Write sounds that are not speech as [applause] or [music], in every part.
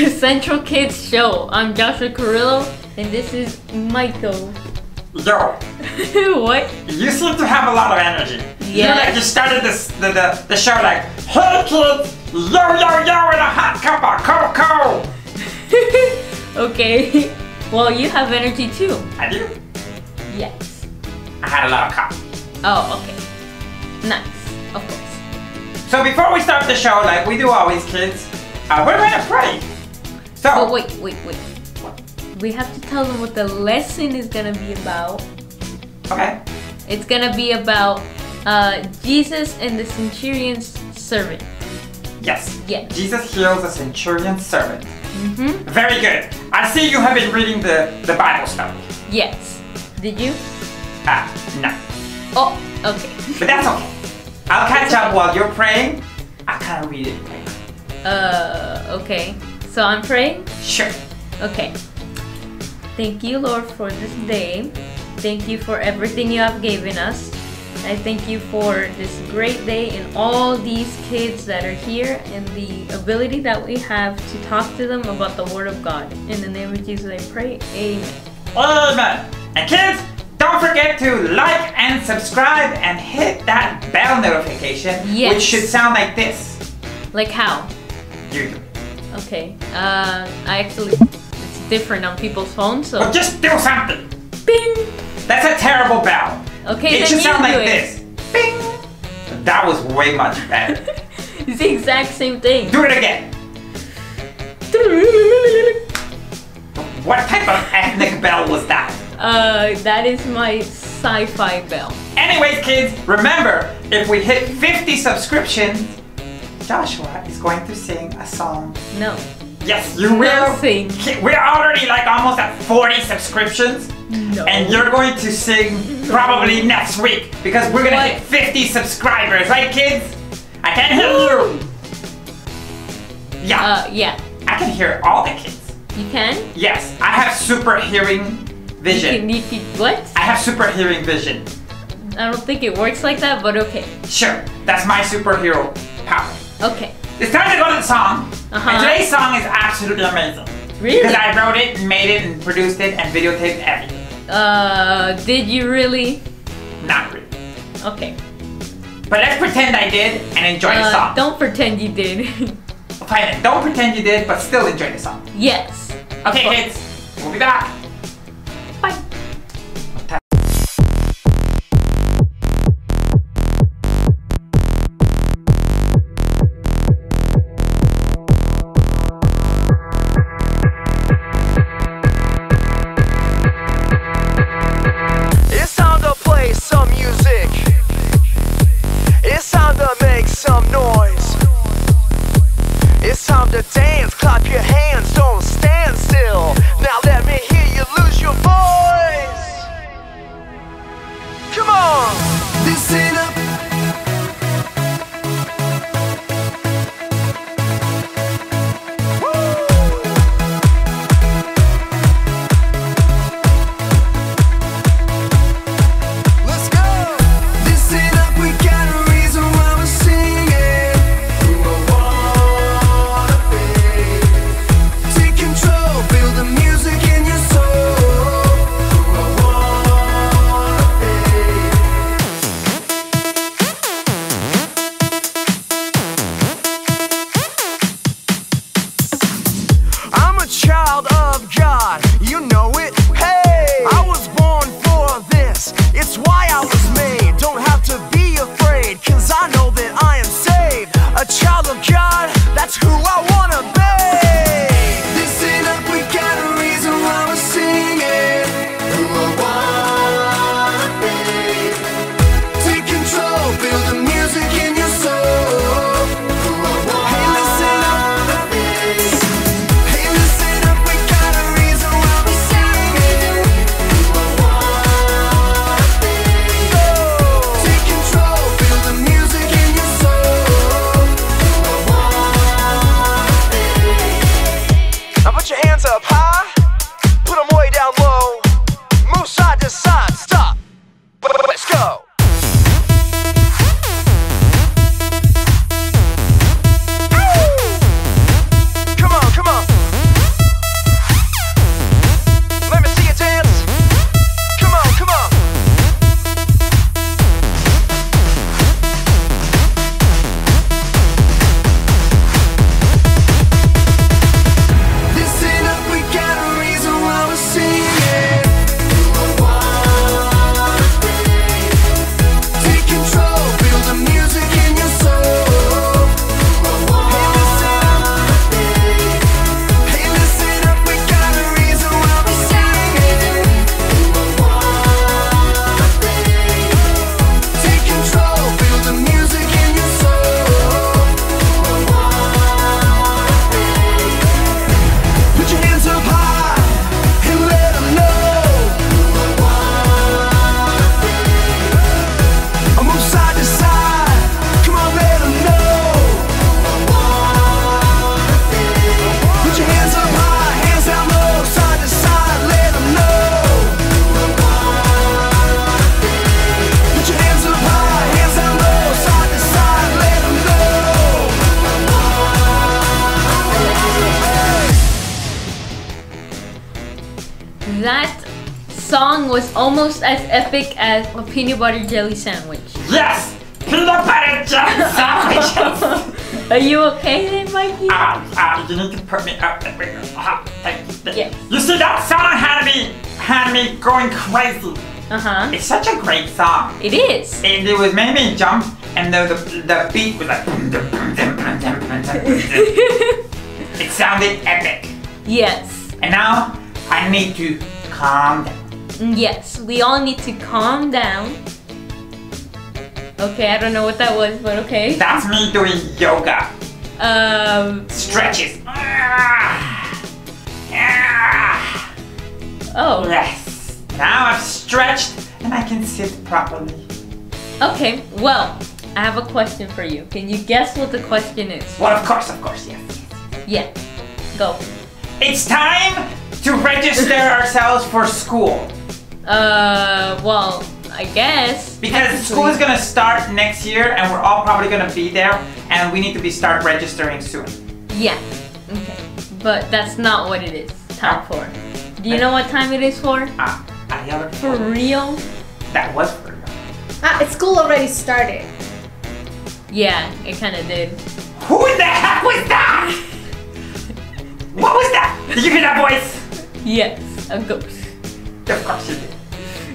to Central Kids Show. I'm Joshua Carrillo and this is Michael. Yo, [laughs] what? you seem to have a lot of energy. You Yes. like you started this the, the, the show like, hey kids, yo yo yo and a hot cup of cocoa. [laughs] okay. Well, you have energy too. I do. Yes. I had a lot of coffee. Oh, okay. Nice. Of course. So before we start the show, like we do always, kids, uh, we're gonna pray. So Oh, wait, wait, wait. We have to tell them what the lesson is gonna be about. okay. It's gonna be about uh, Jesus and the centurion's servant. Yes. Yes. Jesus heals a centurion's servant. Mm-hmm. Very good. I see you have been reading the, the Bible stuff. Yes. Did you? Ah, no. Oh, okay. But that's okay. I'll catch up while you're praying. I can't read it. Uh, okay. So I'm praying? Sure. Okay. Thank you, Lord, for this day. Thank you for everything you have given us. I thank you for this great day and all these kids that are here and the ability that we have to talk to them about the Word of God. In the name of Jesus, I pray. Amen. Amen. And kids, don't forget to like and subscribe and hit that bell notification, Yes. which should sound like this. Like how? You do. Okay. Uh, I actually, it's different on people's phones, so. Well, just do something. Bing! That's a terrible bell. Okay, it should sound like it. this. Bing. That was way much better. [laughs] It's the exact same thing. do it again. What type of ethnic bell was that? Uh, that is my sci-fi bell. Anyways, kids, remember, if we hit 50 subscriptions, Joshua is going to sing a song. No. Yes, you will. sing. We're already like almost at 40 subscriptions. No. And you're going to sing probably next week because we're gonna What? hit 50 subscribers, right, kids? I can hear you. Yeah, Uh, yeah. I can hear all the kids. You can? Yes, I have super hearing You vision. can, you can, what? I have super hearing vision. I don't think it works like that, but okay. Sure, that's my superhero power. Okay. It's time to go to the song. Uh-huh. And today's song is absolutely amazing. Really? Because I wrote it made it and produced it and videotaped everything. Uh, did you really? Not really. Okay. But let's pretend I did and enjoy the Uh, song. don't pretend you did. [laughs] Fine, don't pretend you did, but still enjoy the song. yes. Okay, kids, we'll be back. Almost as epic as a peanut butter jelly sandwich. Yes! Peanut butter jelly sandwiches! [laughs] Are you okay then, Mikey? Ah, ah, you need to put me up there. Ah, thank you, you. Yes. You see, that song had me, had me going crazy. Uh huh. It's such a great song. It is. And it was made me jump, and the, the, the beat was like. It sounded epic. yes. And now I need to calm down. Yes. We all need to calm down. Okay, I don't know what that was, but okay. That's me doing yoga. Um. Stretches. Ah. Ah. Oh. Yes. Now I've stretched and I can sit properly. Okay. Well, I have a question for you. Can you guess what the question is? Well, of course, of course, yes. Yeah. Go. It's time to register ourselves for school. Uh. Well, I guess. Because school is gonna start next year and we're all probably gonna be there and we need to be start registering soon. Yeah. Okay. But that's not what it is. Time for. Do you know what time it is for? Ah, I already For real? That was for real. Ah, it's school already started. Yeah, it kind of did. Who in the heck was that? what was that? Did you hear that voice? Yes, a ghost. Of course you did.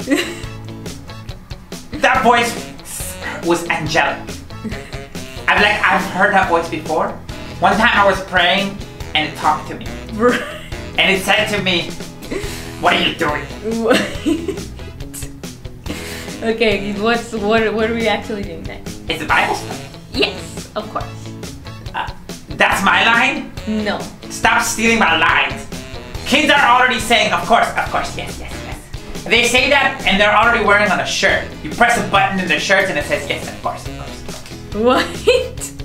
[laughs] that voice was angelic. I've like I've heard that voice before. One time I was praying and it talked to me. And it said to me, What are you doing? okay, what's what? What are we actually doing next? It's a Bible study. Yes, of course. Uh, that's my line? No. Stop stealing my lines. Kids are already saying, of course, of course, yes, yes. They say that and they're already wearing on a shirt. You press a button in their shirt and it says, yes, of course, of course. What?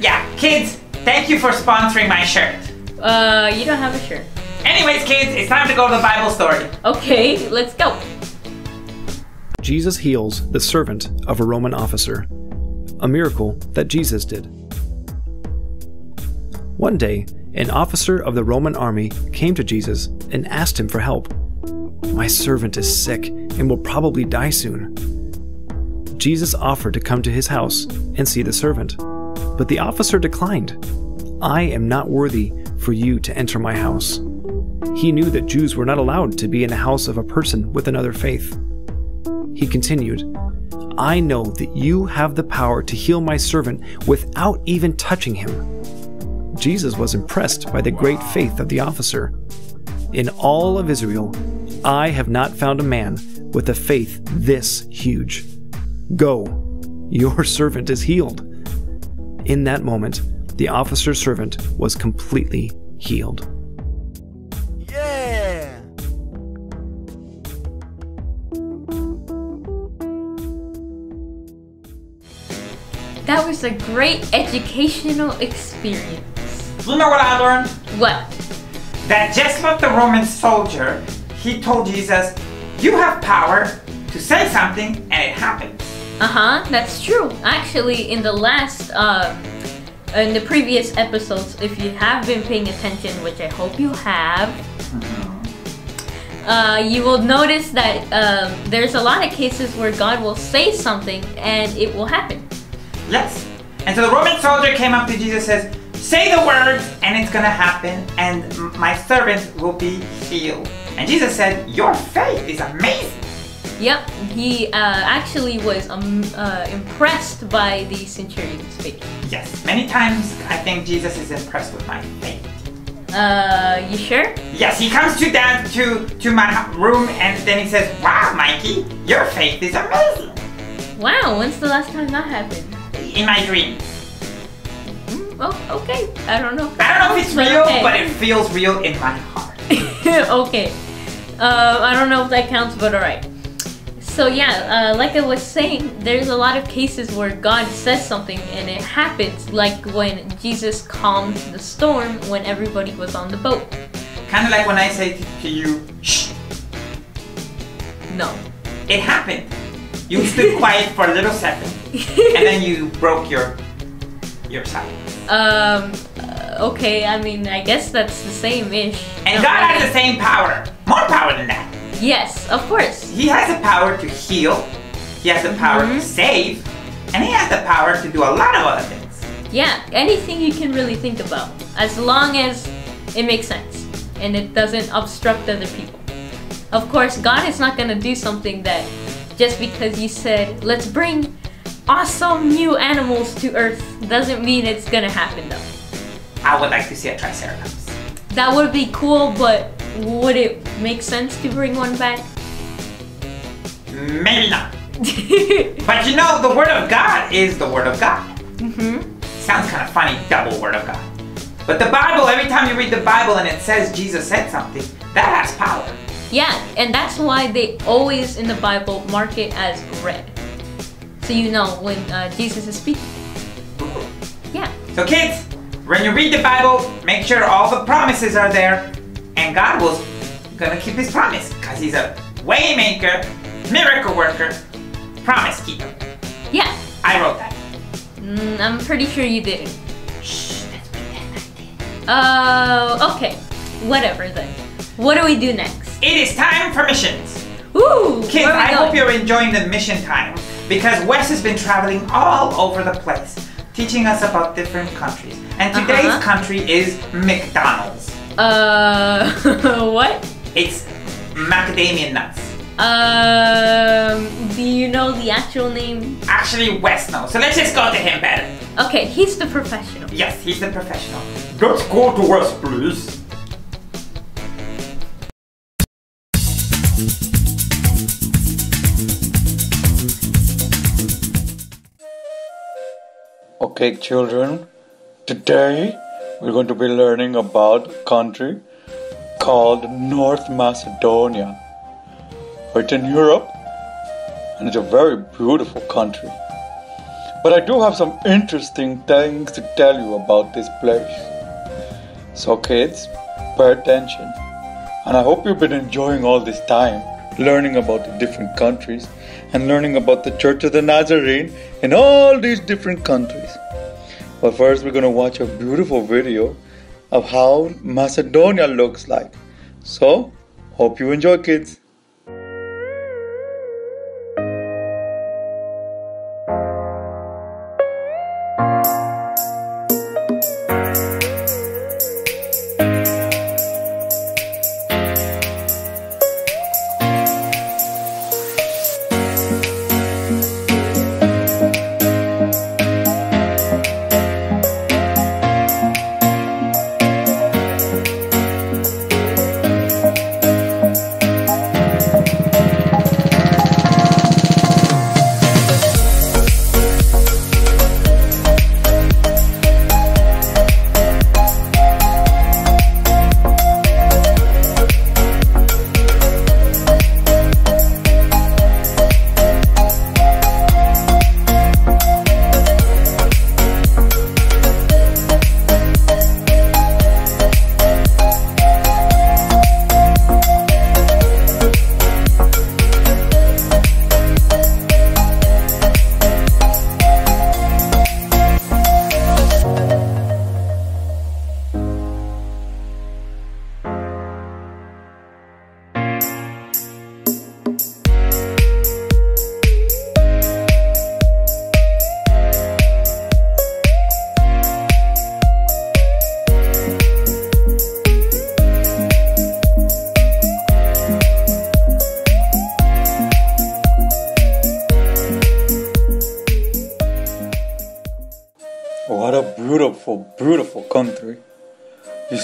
Yeah, kids, thank you for sponsoring my shirt. Uh, you don't have a shirt. Anyways, kids, it's time to go to the Bible story. Okay, let's go. Jesus heals the servant of a Roman officer, a miracle that Jesus did. One day, an officer of the Roman army came to Jesus and asked him for help. My servant is sick and will probably die soon. Jesus offered to come to his house and see the servant, but the officer declined. I am not worthy for you to enter my house. He knew that Jews were not allowed to be in the house of a person with another faith. He continued, I know that you have the power to heal my servant without even touching him. Jesus was impressed by the great faith of the officer. In all of Israel, I have not found a man with a faith this huge. Go, your [laughs] servant is healed. In that moment, the officer's servant was completely healed. Yeah! That was a great educational experience. You know what I learned? What? That just like the Roman soldier, he told Jesus, You have power to say something and it happens. Uh huh. That's true. Actually, in the last, uh, in the previous episodes, if you have been paying attention, which I hope you have, uh, you will notice that um, there's a lot of cases where God will say something and it will happen. Yes. And so the Roman soldier came up to Jesus and says, Say the words and it's gonna happen and my servant will be healed. And Jesus said, Your faith is amazing. Yep. He uh, actually was um, uh, impressed by the centurion's faith. Yes, many times I think Jesus is impressed with my faith. Uh, you sure? Yes, he comes to down to to my room and then he says, "Wow, Mikey, your faith is amazing." Wow. When's the last time that happened? In my dreams, Mm, oh, okay. I don't know. I don't know if it's real, okay. but it feels real in my heart. [laughs] okay. Uh, I don't know if that counts, but alright. So yeah, uh, like I was saying, there's a lot of cases where God says something and it happens, like when Jesus calmed the storm when everybody was on the boat. Kind of like when I say to, to you, "Shh," No. it happened. You stood quiet for a little second, and then you broke your your silence. [laughs] Um. Okay. I mean, I guess that's the same ish. And God has the same power. more power than that. Yes, of course. He has the power to heal, he has the power to mm-hmm. save, and he has the power to do a lot of other things. Yeah, anything you can really think about, as long as it makes sense and it doesn't obstruct other people. Of course, God is not gonna do something that just because you said, let's bring awesome new animals to Earth, doesn't mean it's gonna happen though. I would like to see a Triceratops. That would be cool, but would it make sense to bring one back? Maybe not. [laughs] But you know, the Word of God is the Word of God. hmm Sounds kind of funny, double Word of God. But the Bible, every time you read the Bible and it says Jesus said something, that has power. Yeah, and that's why they always in the Bible mark it as red. So you know when uh, Jesus is speaking. Yeah. So kids, when you read the Bible, make sure all the promises are there, and God was gonna keep His promise, cause He's a waymaker, miracle worker, promise keeper. Yeah. I wrote that. Mm, I'm pretty sure you didn't. Shh, let's pretend I did. Uh, okay. Whatever then. What do we do next? It is time for missions. Ooh, Kids, where are we I going? hope you're enjoying the mission time because Wes has been traveling all over the place, teaching us about different countries. And today's Uh-huh. country is McDonald's. Uh, [laughs] what? It's macadamia nuts. Um, do you know the actual name? Actually, Wes knows, so let's just go to him better. Okay, he's the professional. Yes, he's the professional. Let's go to Wes, please. Okay, children, today we're going to be learning about a country called North Macedonia. It's in Europe and it's a very beautiful country. But I do have some interesting things to tell you about this place. So, kids, pay attention. And I hope you've been enjoying all this time learning about the different countries and learning about the Church of the Nazarene in all these different countries. But first, we're to watch a beautiful video of how Macedonia looks like. So, hope you enjoy, kids.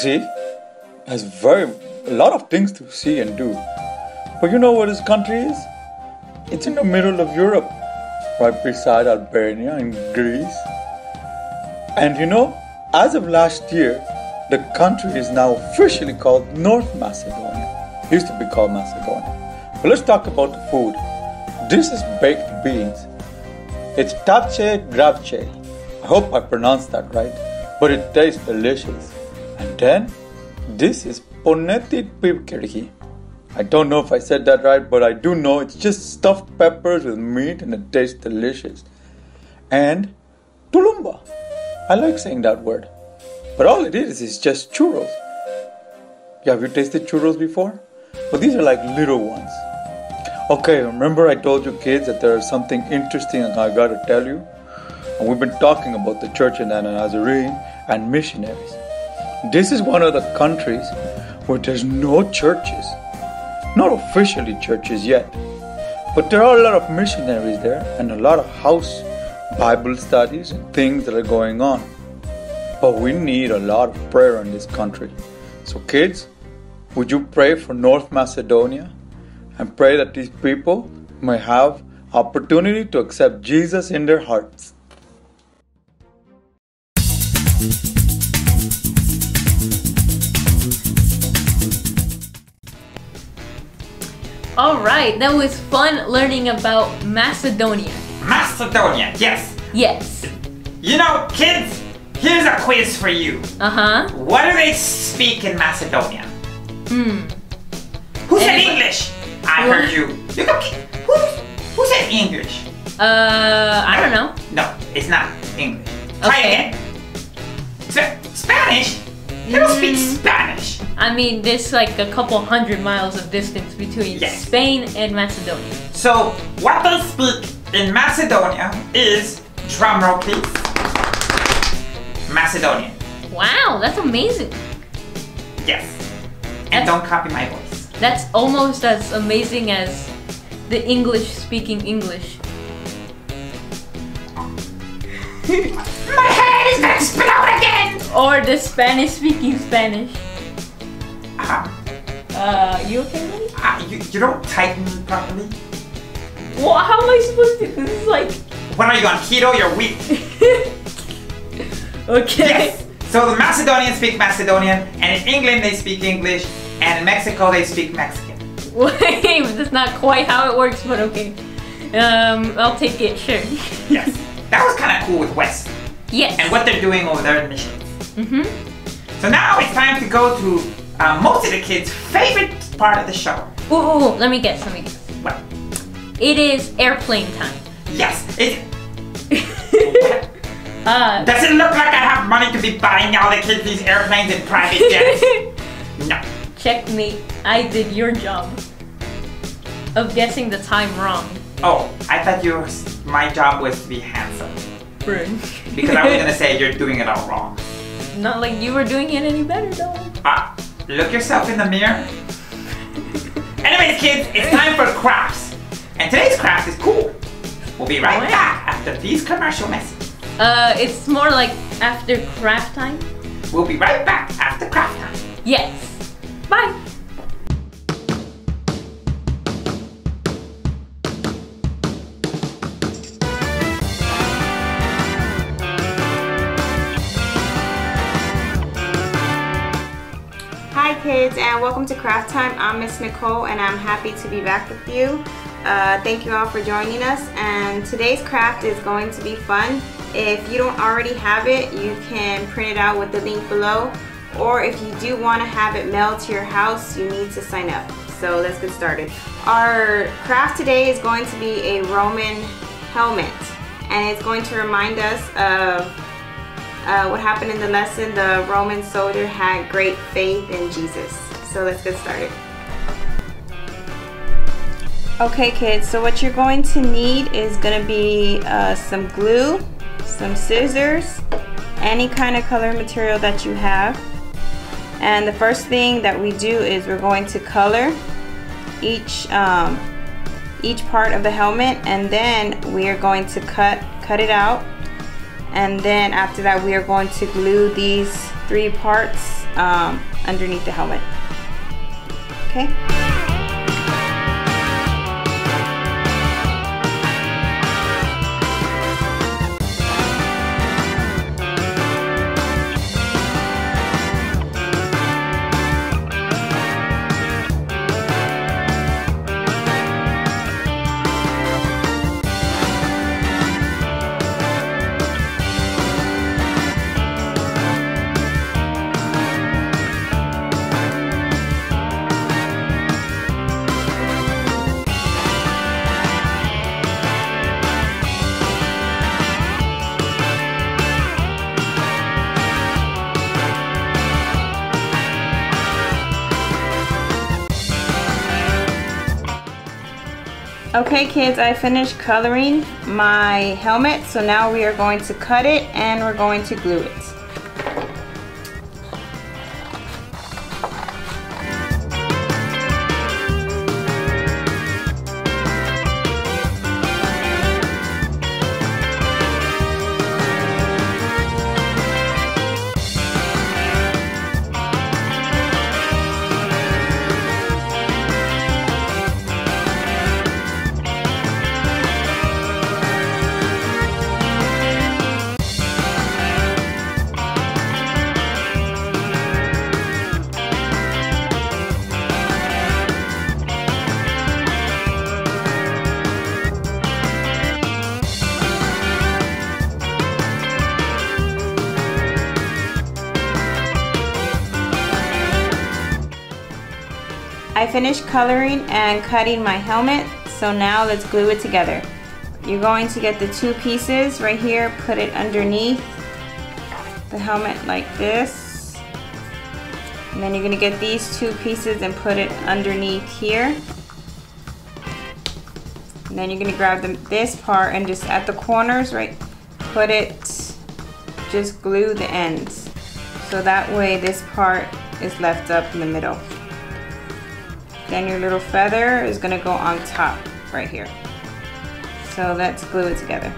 See, has very a lot of things to see and do. But you know what this country is? It's in the middle of Europe, right beside Albania and Greece. And you know, as of last year, the country is now officially called North Macedonia. It used to be called Macedonia. But let's talk about the food. This is baked beans. It's tapche grabche. I hope I pronounced that right, but it tastes delicious. And then, this is poneti pipkerhi. I don't know if I said that right, but I do know it's just stuffed peppers with meat and it tastes delicious. And tulumba. I like saying that word. But all it is is just churros. Yeah, have you tasted churros before? but these are like little ones. Okay, remember I told you kids that there is something interesting and I gotta tell you? And we've been talking about the church in Anna Nazarene and missionaries. This is one of the countries where there's no churches. Not officially churches yet. But there are a lot of missionaries there and a lot of house Bible studies and things that are going on. But we need a lot of prayer in this country. So, kids, would you pray for North Macedonia and pray that these people may have opportunity to accept Jesus in their hearts? All right, that was fun learning about Macedonia. Macedonia, yes. Yes. You know, kids, here's a quiz for you. Uh huh. What do they speak in Macedonia? Hmm. Who said Anybody- English? I What? heard you. You go, who, who said English? Uh, I don't know. No, it's not English. Try Okay. again. Sp- Spanish? They don't speak Mm. Spanish. I mean, there's like a couple hundred miles of distance between Yes. Spain and Macedonia. So, what they speak in Macedonia is, drumroll please, Macedonian. Wow, that's amazing. Yes. And That's- don't copy my voice. That's almost as amazing as the English speaking English. [laughs] My head is gonna explode again! Or the Spanish speaking Spanish. Uh, you okay, buddy? ah, you, you don't tighten properly. Well, how am I supposed to? This is like. When are you on keto? You're weak. [laughs] okay. Yes. So the Macedonians speak Macedonian, and in England they speak English, and in Mexico they speak Mexican. [laughs] Wait, that's not quite how it works, but okay. Um, I'll take it, sure. [laughs] Yes. That was kind of cool with Wes yes. and what they're doing over there in Michigan. Mm-hmm. So now it's time to go to uh, most of the kids' favorite part of the show. Ooh, ooh, ooh, let me guess, let me guess. Well, It is airplane time. yes. It, [laughs] Uh, does it look like I have money to be buying all the kids these airplanes and private jets? [laughs] no. checkmate. I did your job of guessing the time wrong. Oh, I thought you my job was to be handsome. Because I was gonna [laughs] say you're doing it all wrong. Not like you were doing it any better, though. Ah, look yourself in the mirror. Anyways, kids, it's time for crafts. And today's craft is cool. We'll be right back after these commercial messages. Uh, it's more like after craft time. We'll be right back after craft time. Yes. Bye. Welcome to Craft Time. I'm Miss Nicole and I'm happy to be back with you. Uh, thank you all for joining us and today's craft is going to be fun. If you don't already have it, you can print it out with the link below or if you do want to have it mailed to your house, you need to sign up. So let's get started. Our craft today is going to be a Roman helmet and it's going to remind us of uh, what happened in the lesson, the Roman soldier had great faith in Jesus. So let's get started. Okay kids, so what you're going to need is going to be uh, some glue, some scissors, any kind of color material that you have. And the first thing that we do is we're going to color each um, each part of the helmet and then we are going to cut cut it out and then after that we are going to glue these three parts um, underneath the helmet okay Okay kids, I finished coloring my helmet, so now we are going to cut it and we're going to glue it. I finished coloring and cutting my helmet, so now let's glue it together. You're going to get the two pieces right here, put it underneath the helmet like this. And then you're gonna get these two pieces and put it underneath here. And then you're gonna grab the, this part and just at the corners, right, put it, just glue the ends. So that way this part is left up in the middle. Then your little feather is gonna go on top right here. So let's glue it together.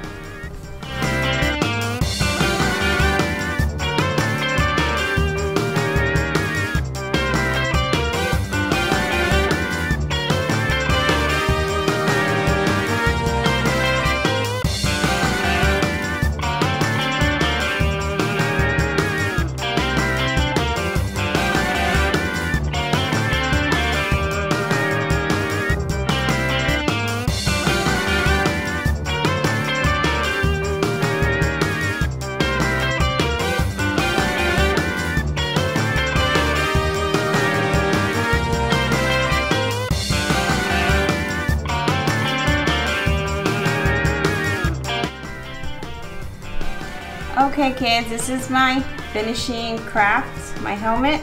Okay kids, this is my finishing craft, my helmet.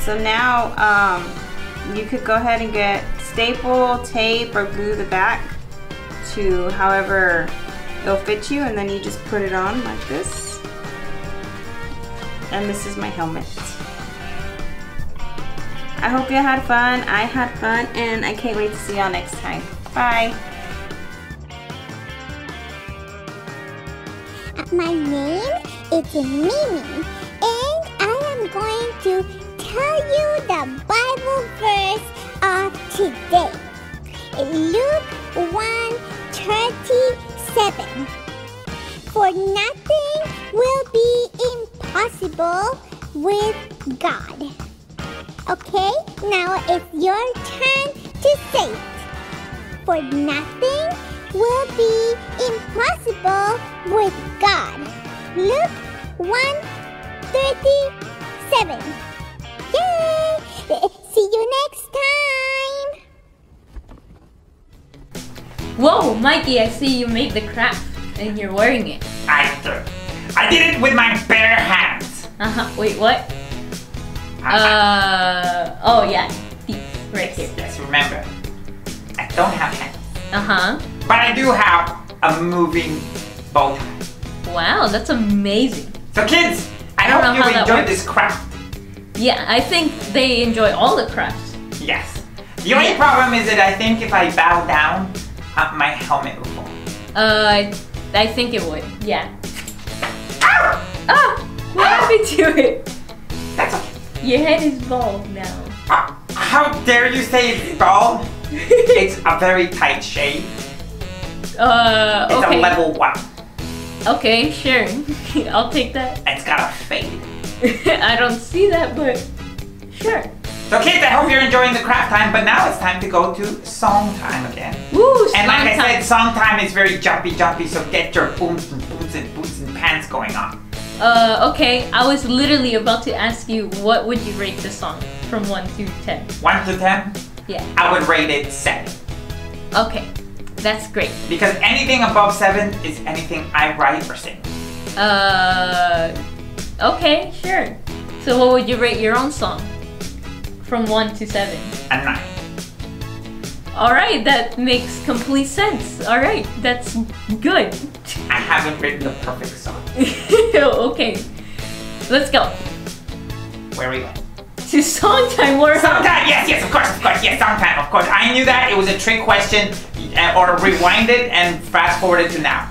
So now um, you could go ahead and get staple, tape, or glue the back to however it'll fit you and then you just put it on like this. And this is my helmet. I hope you had fun. I had fun and I can't wait to see y'all next time. Bye. My name is Mimi, and I am going to tell you the Bible verse of today. Luke 1 37. For nothing will be impossible with God. Okay, now it's your turn to say it. For nothing will be impossible with God. Luke 137. Yay! [laughs] See you next time. Whoa, Mikey, I see you made the craft and you're wearing it. I did. I did it with my bare hands. Uh huh. Wait, what? Uh. Oh yeah. These right here. Yes, remember, I don't have hands, Uh huh. but I do have a moving bow tie. Wow, that's amazing. So kids, I, I don't hope you enjoyed this craft. Yeah, I think they enjoy all the crafts. Yes. The only Yeah. problem is that I think if I bow down, uh, my helmet will fall. Uh, I, I think it would. Yeah. Ow! Ah, what happened to it? That's okay. Your head is bald now. Uh, how dare you say it's bald? [laughs] it's a very tight shave. Uh, It's okay. a level one. Okay, sure. [laughs] I'll take that. It's got a fade. [laughs] I don't see that, but sure. So kids, I hope you're enjoying the craft time, but now it's time to go to song time again. Woo, And like I said, song time is very jumpy jumpy, so get your booms and boots and boots and pants going on. Uh, okay. I was literally about to ask you what would you rate the song from one to ten? One to ten, Yeah. I would rate it seven. Okay, that's great. Because anything above seven is anything I write or sing. Uh, okay, sure. So what would you rate your own song? From one to seven. A nine. All right, that makes complete sense. All right, that's good. I haven't written the perfect song. [laughs] okay, let's go Where are we going? to song time. Or Song time! Yes, yes, of course, of course, yes, song time, of course. I knew that. It was a trick question. Uh, Or rewind it and fast forward it to now.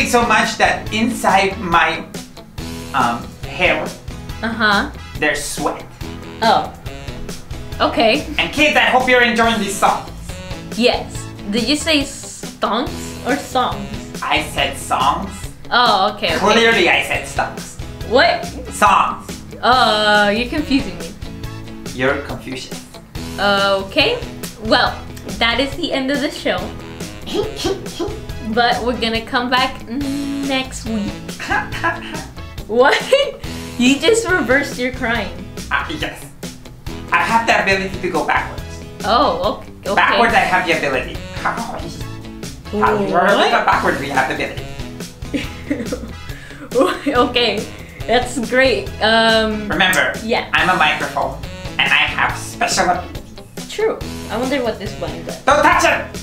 Yes, I was jumping so much that inside my um, hair Uh huh. there's sweat. Oh. Okay. And kids, I hope you're enjoying these songs. Yes. Did you say stonks or songs? I said songs. Oh, okay. okay. Clearly, I said songs. What? Songs. Uh, you're confusing me. You're Confucius. Okay. Well, that is the end of the show. [laughs] But we're gonna come back next week. [laughs] What? You just reversed your crying. Ah, yes. I have the ability to go backwards. Oh, okay. okay. Backwards, I have the ability. How What? backwards, we have the ability. [laughs] okay, that's great. Um, Remember, Yeah. I'm a microphone, and I have special abilities. true. I wonder what this button does. Don't touch it!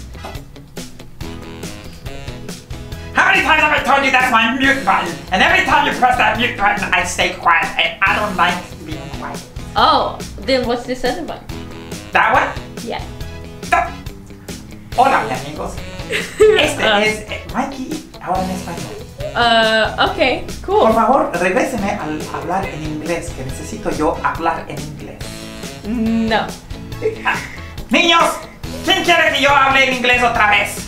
How many times have I told you that's my mute button? And every time you press that mute button, I stay quiet, and I don't like being quiet. Oh, then what's this other one? That one? Yeah. No. Hola, amigos. Este Ah. es eh, Mikey, ahora en español. Uh, okay, cool. Por favor, regréseme al hablar en inglés, que necesito yo hablar en inglés. No. [laughs] Niños, ¿quién quiere que yo hable en inglés otra vez?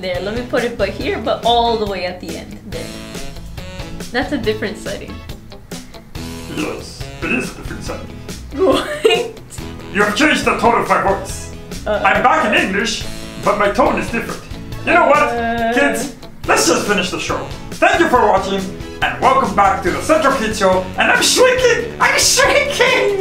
There, let me put it but here, but all the way at the end. There. That's a different setting. Yes, it is a different setting. What? [laughs] You have changed the tone of my voice. Uh, I'm back in English, but my tone is different. You know what, Uh. kids? Let's just finish the show. Thank you for watching, and welcome back to the Central Kid Show. And I'm shrinking! I'm shrinking!